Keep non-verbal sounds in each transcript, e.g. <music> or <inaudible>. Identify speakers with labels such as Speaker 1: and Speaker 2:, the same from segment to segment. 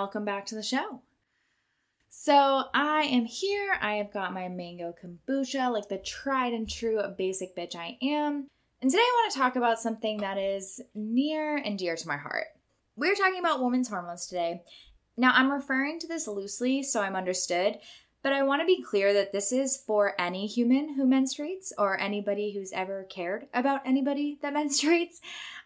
Speaker 1: welcome back to the show. So, I am here. I have got my mango kombucha, like the tried and true basic bitch I am. And today I want to talk about something that is near and dear to my heart. We're talking about women's hormones today. Now, I'm referring to this loosely so I'm understood, but I want to be clear that this is for any human who menstruates or anybody who's ever cared about anybody that <laughs> menstruates.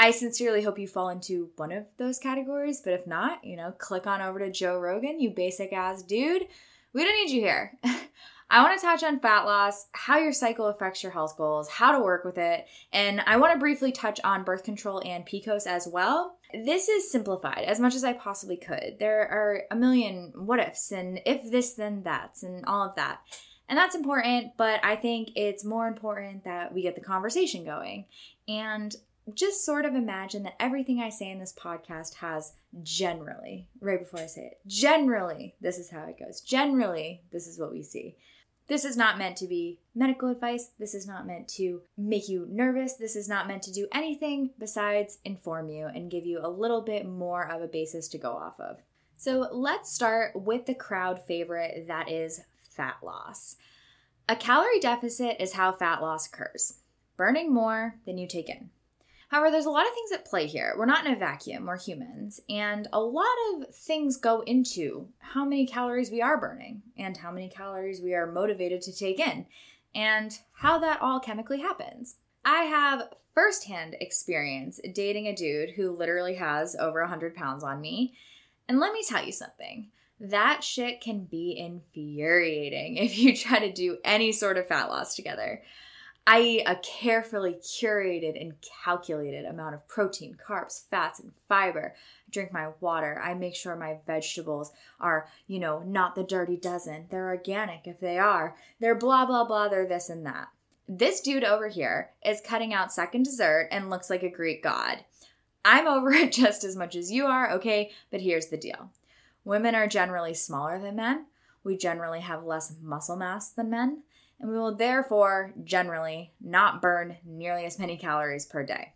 Speaker 1: I sincerely hope you fall into one of those categories, but if not, you know, click on over to Joe Rogan, you basic ass dude. We don't need you here. <laughs> I want to touch on fat loss, how your cycle affects your health goals, how to work with it, and I want to briefly touch on birth control and PCOS as well. This is simplified as much as I possibly could. There are a million what ifs and if this then that's and all of that. And that's important, but I think it's more important that we get the conversation going. And just sort of imagine that everything I say in this podcast has generally, right before I say it, generally, this is how it goes. Generally, this is what we see. This is not meant to be medical advice. This is not meant to make you nervous. This is not meant to do anything besides inform you and give you a little bit more of a basis to go off of. So let's start with the crowd favorite that is fat loss. A calorie deficit is how fat loss occurs burning more than you take in. However, there's a lot of things at play here. We're not in a vacuum, we're humans, and a lot of things go into how many calories we are burning and how many calories we are motivated to take in and how that all chemically happens. I have firsthand experience dating a dude who literally has over 100 pounds on me. And let me tell you something that shit can be infuriating <laughs> if you try to do any sort of fat loss together. I eat a carefully curated and calculated amount of protein, carbs, fats, and fiber. I drink my water. I make sure my vegetables are, you know, not the dirty dozen. They're organic if they are. They're blah, blah, blah. They're this and that. This dude over here is cutting out second dessert and looks like a Greek god. I'm over <laughs> it just as much as you are, okay? But here's the deal women are generally smaller than men. We generally have less muscle mass than men and we will therefore generally not burn nearly as many calories per day.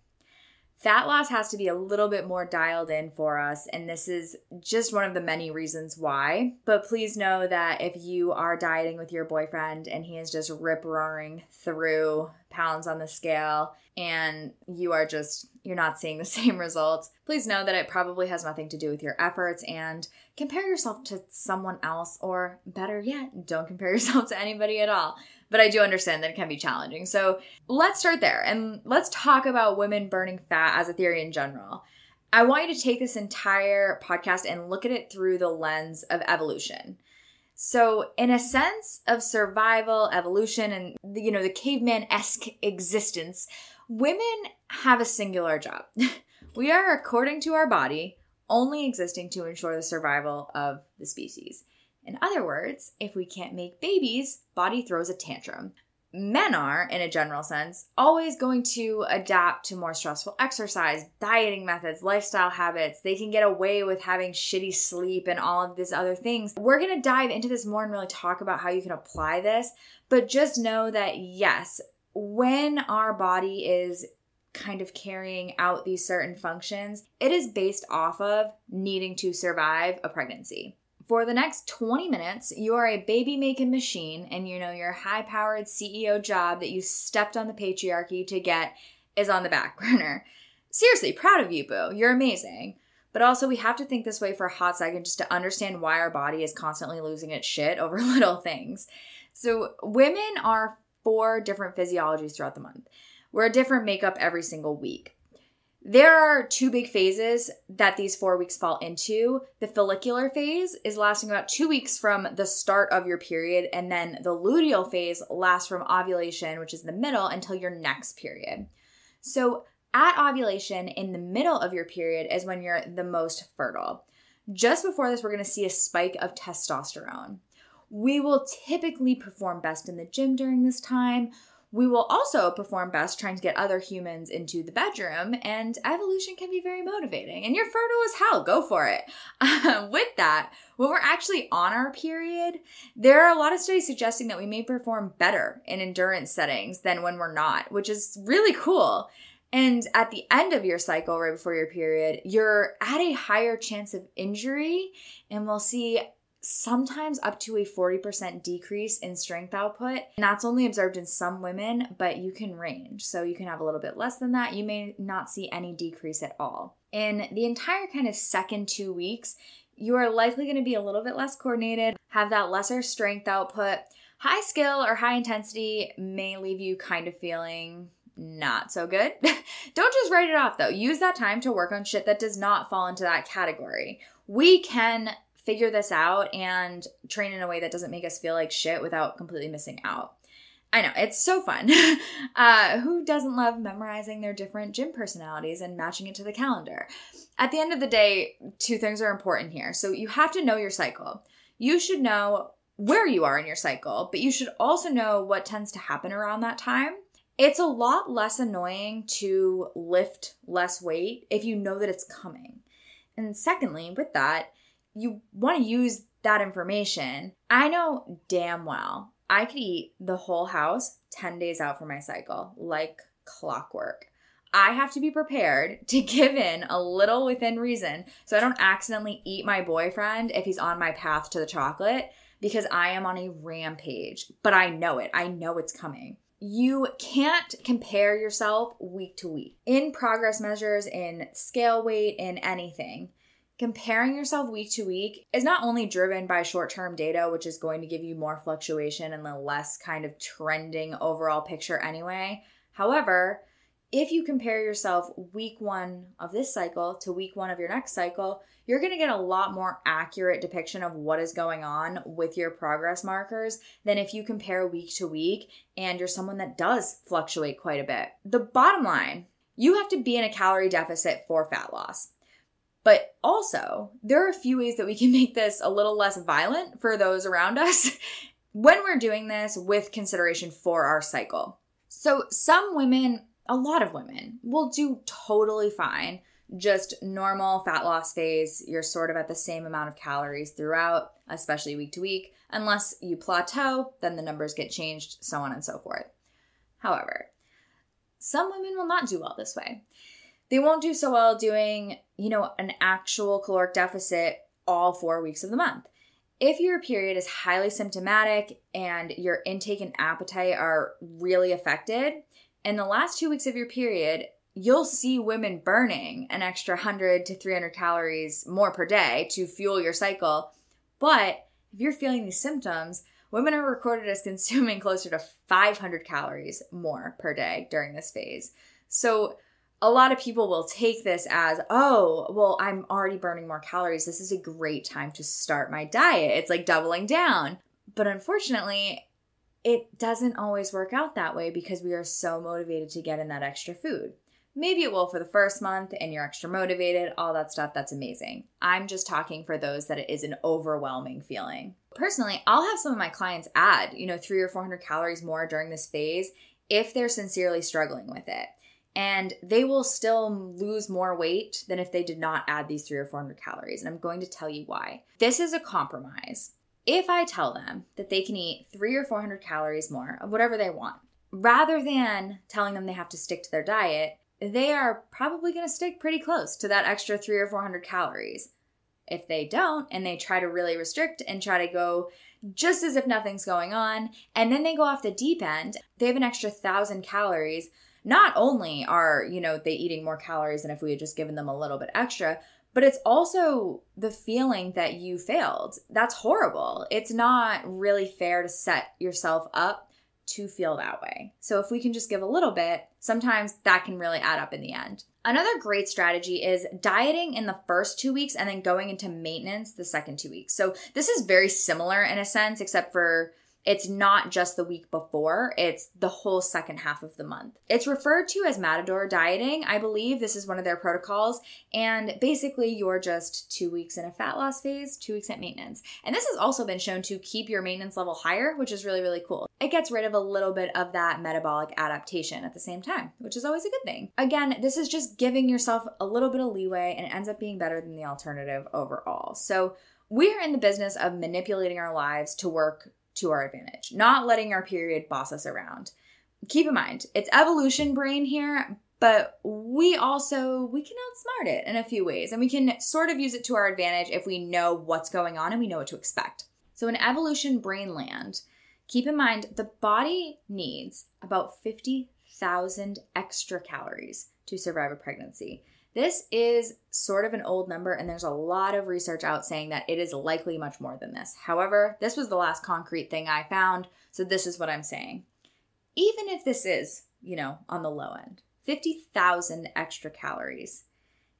Speaker 1: Fat loss has to be a little bit more dialed in for us, and this is just one of the many reasons why. But please know that if you are dieting with your boyfriend and he is just rip roaring through pounds on the scale and you are just you're not seeing the <laughs> same results, please know that it probably has nothing to do with your efforts and compare yourself to someone else or better yet, don't compare <laughs> yourself to anybody at all. But I do understand that it can be challenging. So, let's start there and let's talk about women burning fat as a theory in general. I want you to take this entire podcast and look at it through the lens of evolution. So, in a sense of survival, evolution, and you know the caveman esque existence, women have a singular job. <laughs> we are, according to our body, only existing to ensure the survival of the species. In other words, if we can't make babies, body throws a tantrum men are, in a general sense, always going to adapt to more stressful exercise, dieting methods, lifestyle habits. They can get away with having shitty sleep and all of these other things. We're to dive into this more and really talk about how you can apply this. But just know that, yes, when our body is kind of carrying out these certain functions, it is based off of needing to survive a pregnancy for the next 20 minutes, you are a baby making machine, and you know your high powered CEO job that you stepped on the patriarchy to get is on the back burner. Seriously, proud of you, boo. You're amazing. But also, we have to think this way for a hot second just to understand why our body is constantly losing its shit over <laughs> little things. So, women are four different physiologies throughout the month. We're a different makeup every single week. There are two big phases that these four weeks fall into. The follicular phase is lasting about two weeks from the start of your period, and then the luteal phase lasts from ovulation, which is the middle, until your next period. So, at ovulation, in the middle of your period, is when you're the most fertile. Just before this, we're gonna see a spike of testosterone. We will typically perform best in the gym during this time. We will also perform best trying to get other humans into the bedroom, and evolution can be very motivating. And you're fertile as hell, go for it. <laughs> with that, when we're actually on our period, there are a lot of studies suggesting that we may perform better in endurance settings than when we're not, which is really cool. And at the end of your cycle, right before your period, you're at a higher chance of injury, and we'll see sometimes up to a 40% decrease in strength output. And that's only observed in some women, but you can range. So you can have a little bit less than that. You may not see any decrease at all. In the entire kind of second two weeks, you are likely going to be a little bit less coordinated, have that lesser strength output. High skill or high intensity may leave you kind of feeling not so good. <laughs> Don't just write it off though. Use that time to work on shit that does not fall into that category. We can figure this out and train in a way that doesn't make us feel like shit without completely missing out. I know, it's so fun. <laughs> uh, who doesn't love memorizing their different gym personalities and matching it to the calendar? At the end of the day, two things are important here. So you have to know your cycle. You should know where you are in your cycle, but you should also know what tends to happen around that time. It's a lot less annoying to lift less weight if you know that it's coming. And secondly, with that, you want to use that information. I know damn well I could eat the whole house 10 days out from my cycle, like clockwork. I have to be prepared <laughs> to give in a little within reason so I don't accidentally eat my boyfriend if he's on my path to the chocolate because I am on a rampage. But I know it, I know it's coming. You can't compare yourself week to week in progress measures, in scale weight, in anything comparing yourself week to week is not only driven by short term data, which is going to give you more fluctuation and the less kind of trending overall picture anyway. However, if you compare yourself week one of this cycle to week one of your next cycle, you're going to get a lot more accurate depiction of what is going on with your progress markers than if you compare week to week and you're someone that does fluctuate quite a bit. The bottom line, you have to be in a calorie deficit for fat loss. But also, there are a few ways that we can <laughs> make this a little less violent for those around us <laughs> when we're doing this with consideration for our cycle. So, some women, a lot of women, will do totally fine. Just normal fat loss phase, you're sort of at the same amount of calories throughout, especially week to week. Unless you plateau, then the numbers get changed, so on and so forth. However, some women will not do well this way they won't do so well doing, you know, an actual caloric deficit all four weeks of the month. If your period is highly symptomatic and your intake and appetite are really affected, in the last two weeks of your period, you'll see women burning an extra 100 to 300 calories more per day to fuel your cycle. But if you're feeling these symptoms, women are recorded as <laughs> consuming closer to 500 calories more per day during this phase. So, a lot of people will take this as, oh, well, I'm already burning more calories. This is a great time to start my diet. It's like doubling down. But unfortunately, it doesn't always work out that way because we are so motivated to get in that extra food. Maybe it will for the first month and you're extra motivated, all that stuff. That's amazing. I'm just talking for those that it is an overwhelming feeling. Personally, I'll have some of my clients add, you know, three or 400 calories more during this phase if they're sincerely struggling with it and they will still lose more weight than if they did not add these three or 400 calories. And I'm going to tell you why. This is a compromise. If I tell them that they can eat three or 400 calories more of whatever they want, rather than telling them they have to stick to their diet, they are probably going to stick pretty close to that extra three or 400 calories. If they don't and they try to really restrict and try to go just as if nothing's going on, and then they go off the deep end, they have an extra thousand calories not only are, you know, they eating more calories than if we had just given them a little bit extra, but it's also the feeling that you failed. That's horrible. It's not really fair to set yourself up to feel that way. So if we can just give a little bit, sometimes that can really add up in the end. Another great strategy is dieting in the first two weeks and then going into maintenance the second two weeks. So this is very similar in a sense, except for it's not just the week before, it's the whole second half of the month. It's referred to as Matador dieting. I believe this is one of their protocols. And basically, you're just two weeks in a fat loss phase, two weeks at maintenance. And this has also been shown to keep your maintenance level higher, which is really, really cool. It gets rid of a little bit of that metabolic adaptation at the same time, which is always a good thing. Again, this is just giving yourself a little bit of leeway and it ends up being better than the alternative overall. So, we are in the business of manipulating our lives to work to our advantage, not letting our period boss us around. Keep in mind, it's evolution brain here, but we also we can outsmart it in a few ways and we can sort of use it to our advantage if we know what's going on and we know what to expect. So in evolution brain land, keep in mind the body needs about 50,000 extra calories to survive a pregnancy. This is sort of an old number, and there's a lot of research out saying that it is likely much more than this. However, this was the last concrete thing I found, so this is what I'm saying. Even if this is, you know, on the low end, 50,000 extra calories.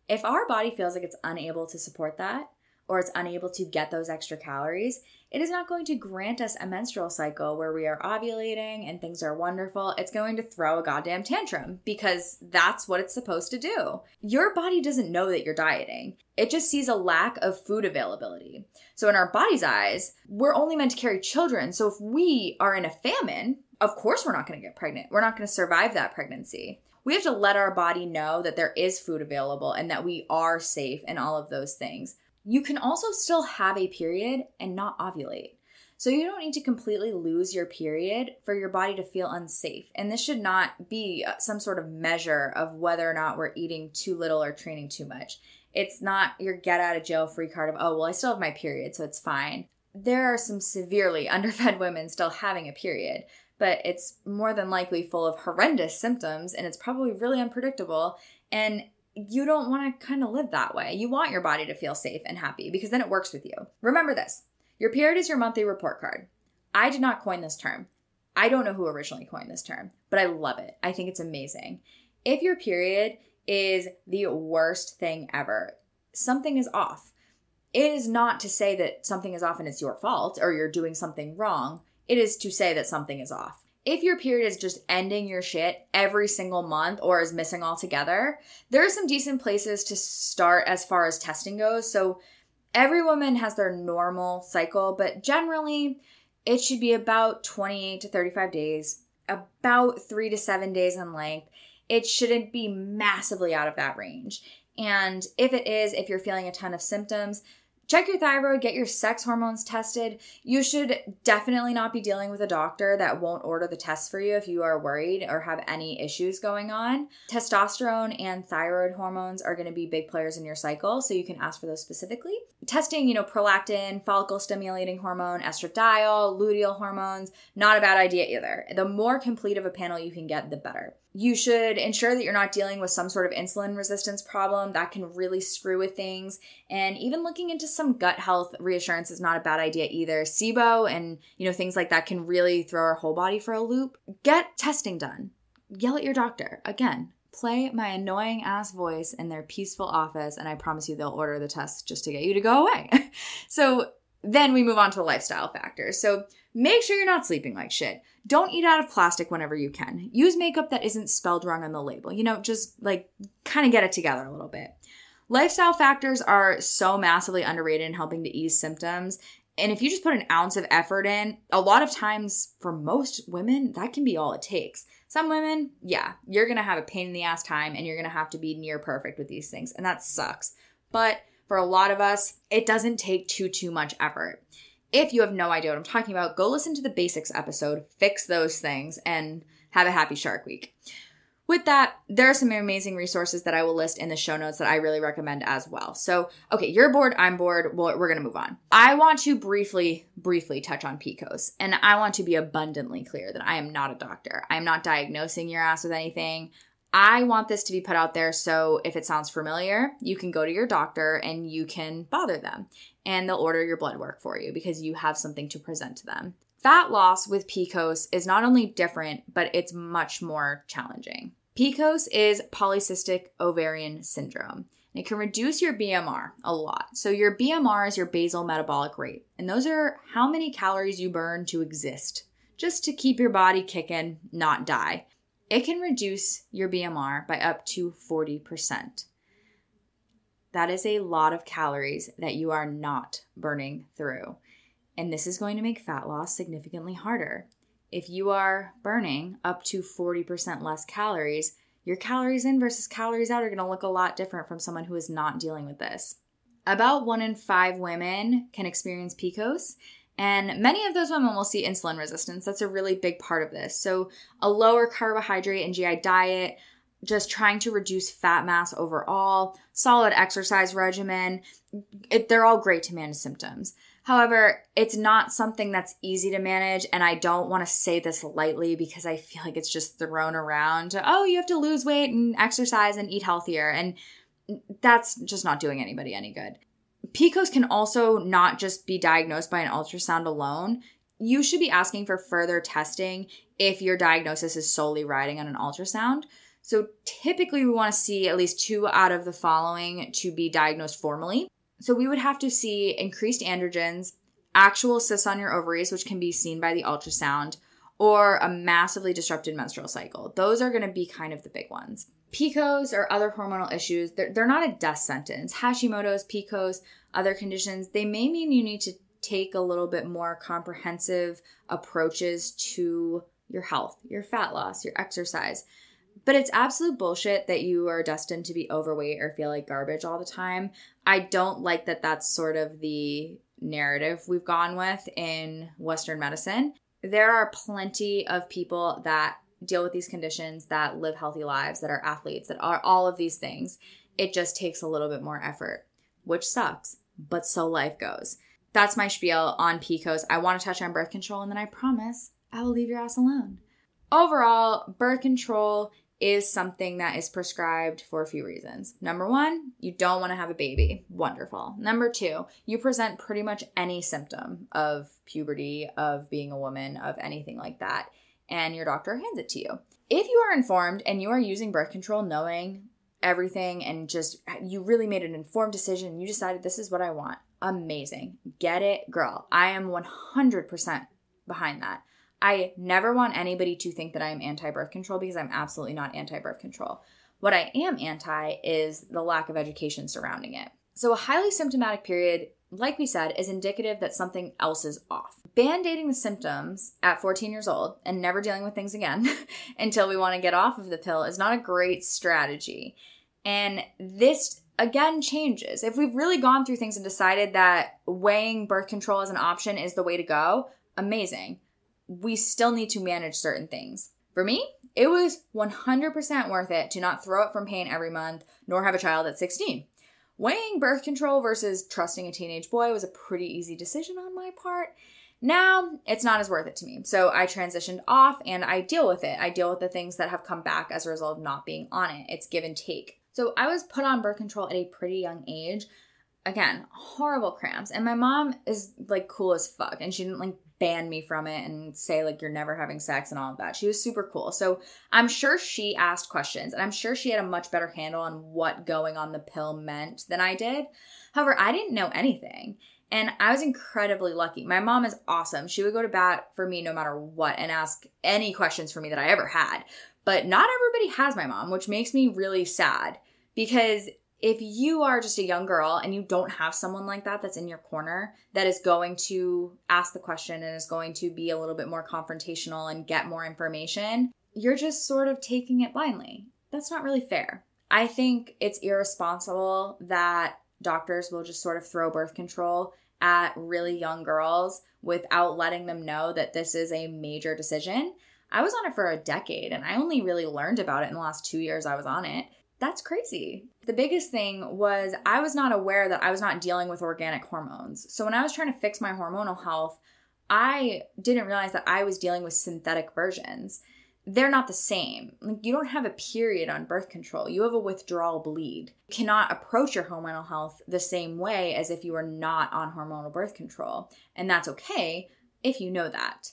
Speaker 1: If our body feels like it's unable to support that, or it's unable to get those extra calories, it is not going to grant us a menstrual cycle where we are ovulating and things are wonderful. It's going to throw a goddamn tantrum because that's what it's supposed to do. Your body doesn't know that you're dieting, it just sees a lack of food availability. So, in our body's eyes, we're only meant to carry children. So, if we are in a famine, of course we're not going to get pregnant. We're not going to survive that pregnancy we have to let our body know that there is food available and that we are safe and all of those things. You can also still have a period and not ovulate. So you don't need to completely lose your period for your body to feel unsafe. And this should not be uh, some sort of measure of whether or not we're eating too little or training too much. It's not your get out of jail free card of, oh, well, I still have my period, so it's fine. There are some severely <laughs> underfed women still having a period, but it's more than likely full of horrendous symptoms and it's probably really unpredictable. And you don't want to kind of live that way. You want your body to feel safe and happy because then it works with you. Remember this your period is your monthly report card. I did not coin this term. I don't know who originally coined this term, but I love it. I think it's amazing. If your period is the worst thing ever, something is off. It is not to say that something is off and it's your fault or you're doing something wrong. It is to say that something is off if your period is just ending your shit every single month or is missing altogether, there are some decent places to start as far as testing goes. So every woman has their normal cycle, but generally it should be about 28 to 35 days, about three to seven days in length. It shouldn't be massively out of that range. And if it is, if you're feeling a ton of symptoms, check your thyroid, get your sex hormones tested. You should definitely not be dealing with a doctor that won't order the tests for you if you are worried or have any issues going on. Testosterone and thyroid hormones are going to be big players in your cycle, so you can ask for those specifically. Testing, you know, prolactin, follicle stimulating hormone, estradiol, luteal hormones, not a bad idea either. The more complete of a panel you can get, the better. You should ensure that you're not dealing with some sort of insulin resistance problem that can really screw with things. And even looking into some gut health reassurance is not a bad idea either. SIBO and, you know, things like that can really throw our whole body for a loop. Get testing done. Yell at your doctor. Again, play my annoying ass voice in their peaceful office, and I promise you they'll order the test just to get you to go away. <laughs> so then we move on to the lifestyle factors. So make sure you're not sleeping like shit. Don't eat out of plastic whenever you can. Use makeup that isn't spelled wrong on the label. You know, just like kind of get it together a little bit. Lifestyle factors are so massively underrated in helping to ease symptoms. And if you just put an ounce of effort in, a lot of times for most women, that can be all it takes. Some women, yeah, you're gonna have a pain in the ass time and you're gonna have to be near perfect with these things. And that sucks. But for a lot of us, it doesn't take too, too much effort. If you have no idea what I'm talking about, go listen to the basics episode, fix those things, and have a happy Shark Week. With that, there are some amazing resources that I will list in the show notes that I really recommend as well. So, okay, you're bored, I'm bored. Well, we're to move on. I want to briefly, briefly touch on PCOS, and I want to be abundantly clear that I am not a doctor. I am not diagnosing your ass with anything. I want this to be put out there so if it sounds familiar, you can go to your doctor and you can bother them and they'll order your blood work for you because you have something to present to them. Fat loss with PCOS is not only different, but it's much more challenging. PCOS is polycystic ovarian syndrome. It can reduce your BMR a lot. So, your BMR is your basal metabolic rate, and those are how many calories you burn to exist, just to keep your body kicking, not die it can reduce your BMR by up to 40%. That is a lot of calories that you are not burning through. And this is going to make fat loss significantly harder. If you are burning up to 40% less calories, your calories in versus calories out are going to look a lot different from someone who is not dealing with this. About one in five women can experience PCOS, and many of those women will see insulin resistance. That's a really big part of this. So, a lower carbohydrate and GI diet, just trying to reduce fat mass overall, solid exercise regimen. It, they're all great to manage symptoms. However, it's not something that's easy to manage, and I don't want to say this lightly because I feel like it's just thrown around. Oh, you have to lose weight and exercise and eat healthier, and that's just not doing anybody any good. PCOS can also not just be diagnosed by an ultrasound alone. You should be asking for further testing if your diagnosis is solely riding on an ultrasound. So typically, we want to see at least two out of the following to be diagnosed formally. So we would have to see increased androgens, actual cysts on your ovaries, which can be seen by the ultrasound, or a massively disrupted menstrual cycle. Those are going to be kind of the big ones. PCOS or other hormonal issues, they're, they're not a death sentence. Hashimoto's, PCOS, other conditions, they may mean you need to take a little bit more comprehensive approaches to your health, your fat loss, your exercise. But it's absolute bullshit that you are destined to be overweight or feel like garbage all the time. I don't like that that's sort of the narrative we've gone with in Western medicine. There are plenty of people that deal with these conditions, that live healthy lives, that are athletes, that are all of these things. It just takes a little bit more effort, which sucks, but so life goes. That's my spiel on PCOS. I want to touch on birth control, and then I promise I will leave your ass alone. Overall, birth control is something that is prescribed for a few reasons. Number one, you don't want to have a baby. Wonderful. Number two, you present pretty much any symptom of puberty, of being a woman, of anything like that, and your doctor hands it to you. If you are informed and you are using birth control knowing everything and just you really made an informed decision you decided this is what I want, amazing. Get it, girl. I am 100% behind that. I never want anybody to think that I am anti birth control because I'm absolutely not anti birth control. What I am anti is the lack of education surrounding it. So, a highly symptomatic period, like we said, is indicative that something else is off. Band aiding the symptoms at 14 years old and never dealing with things again <laughs> until we want to get off of the pill is not a great strategy. And this again changes. If we've really gone through things and decided that weighing birth control as an option is the way to go, amazing we still need to manage certain things. For me, it was 100% worth it to not throw up from pain every month nor have a child at 16. Weighing birth control versus trusting a teenage boy was a pretty easy decision on my part. Now, it's not as worth it to me. So I transitioned off and I deal with it. I deal with the things that have come back as a result of not being on it. It's give and take. So I was put on birth control at a pretty young age. Again, horrible cramps. And my mom is like cool as fuck and she didn't like ban me from it and say like you're never having sex and all of that. She was super cool. So I'm sure she asked questions and I'm sure she had a much better handle on what going on the pill meant than I did. However, I didn't know anything. And I was incredibly lucky. My mom is awesome. She would go to bat for me no matter what and ask any questions for me that I ever had. But not everybody has my mom, which makes me really sad because if you are just a young girl and you don't have someone like that that's in your corner that is going to ask the question and is going to be a little bit more confrontational and get more information, you're just sort of taking it blindly. That's not really fair. I think it's irresponsible that doctors will just sort of throw birth control at really young girls without letting them know that this is a major decision. I was on it for a decade and I only really learned about it in the last two years I was on it. That's crazy. The biggest thing was I was not aware that I was not dealing with organic hormones. So when I was trying to fix my hormonal health, I didn't realize that I was dealing with synthetic versions. They're not the same. Like you don't have a period on birth control. You have a withdrawal bleed. You cannot approach your hormonal health the same way as if you are not on hormonal birth control. And that's okay if you know that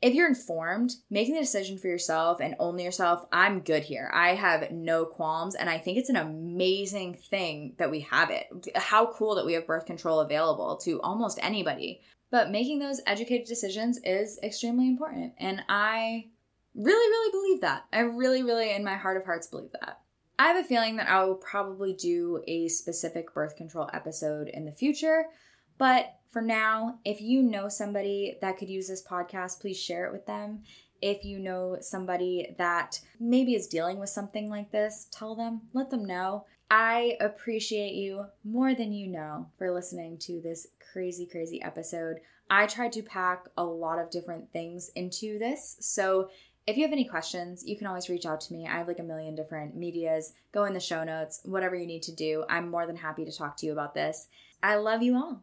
Speaker 1: if you're informed, making the decision for yourself and only yourself, I'm good here. I have no qualms. And I think it's an amazing thing that we have it. How cool that we have birth control available to almost anybody. But making those educated decisions is extremely important. And I really, really believe that. I really, really, in my heart of hearts, believe that. I have a feeling that I will probably do a specific birth control episode in the future. But for now, if you know somebody that could use this podcast, please share it with them. If you know somebody that maybe is dealing with something like this, tell them, let them know. I appreciate you more than you know for listening to this crazy, crazy episode. I tried to pack a lot of different things into this. So if you have any questions, you can always reach out to me. I have like a million different medias. Go in the show notes, whatever you need to do. I'm more than happy to talk to you about this. I love you all.